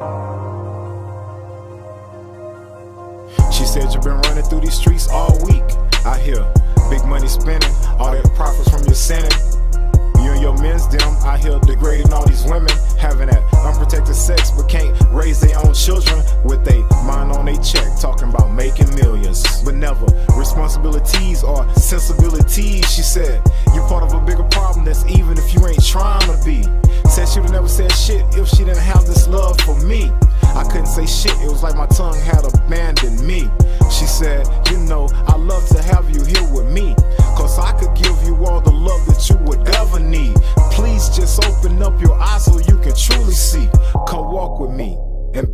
She said you've been running through these streets all week. I hear big money spending, all that profits from your sinning. You and your men's them, I hear degrading all these women, having that unprotected sex, but can't raise their own children with a mind on a check, talking about making millions, but never responsibilities or sensibilities. She said, You're part of a bigger problem that's even if you ain't trying to be. Would never said shit if she didn't have this love for me. I couldn't say shit, it was like my tongue had abandoned me.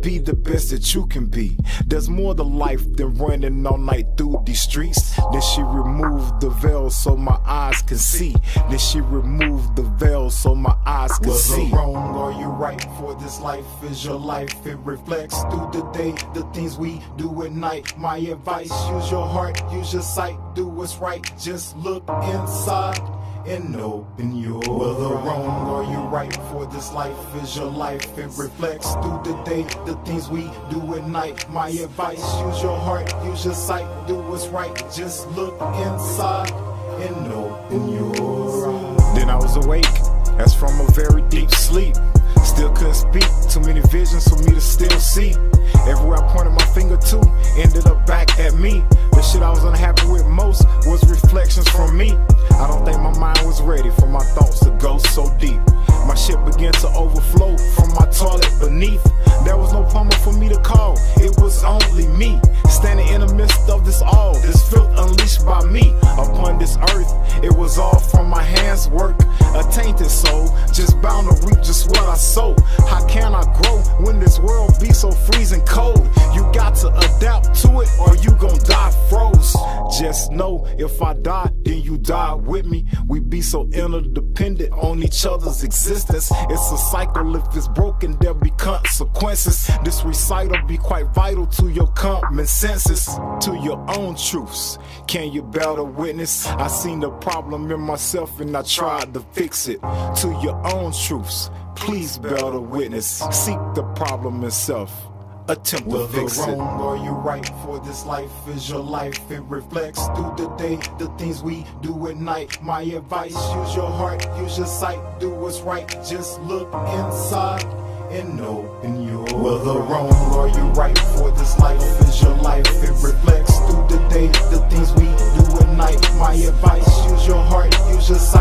Be the best that you can be. There's more to life than running all night through these streets. Then she removed the veil so my eyes can see. Then she removed the veil so my eyes can Was see. it wrong or you right? For this life is your life. It reflects through the day, the things we do at night. My advice, use your heart, use your sight, do what's right. Just look inside and open your right for this life is your life. It reflects through the day, the things we do at night. My advice, use your heart, use your sight, do what's right. Just look inside and open your eyes. Then I was awake, as from a very deep sleep. Still couldn't speak, too many visions for me to still see. Everywhere I pointed my finger to, ended up back at me. The shit I was unhappy with most was reflections from me. I don't think my mind was ready for my thoughts from work, tainted soul, just bound to reap just what I sow. How can I grow when this world be so freezing cold? You got to adapt to it or you gon' die froze. Just know if I die, then you die with me. We be so interdependent on each other's existence. It's a cycle, if it's broken, there'll be consequences. This recital be quite vital to your common senses, to your own truths. Can you bear the witness? I seen the problem in myself and I tried to fix it opposite to your own truths. Please bear the witness. Seek the problem itself. Attempt to fix it. wrong or you right, for this life is your life. It reflects through the day, the things we do at night. My advice: use your heart, use your sight, do what's right. Just look inside and open your Whether wrong or you right for this life is your life It reflects through the day, the things we do at night My advice, use your heart, use your sight